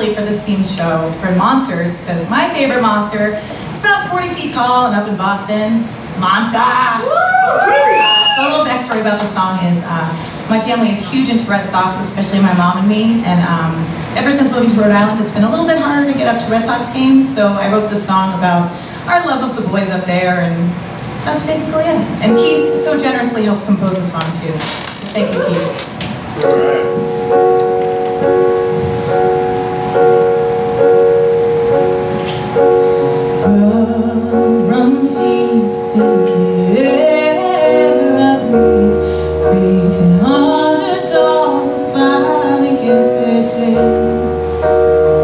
especially for this themed show for monsters, because my favorite monster is about 40 feet tall and up in Boston. Monster! Uh, so a little backstory about the song is uh, my family is huge into Red Sox, especially my mom and me, and um, ever since moving to Rhode Island, it's been a little bit harder to get up to Red Sox games, so I wrote this song about our love of the boys up there, and that's basically it. And Keith so generously helped compose the song too. Thank you, Keith. All right. day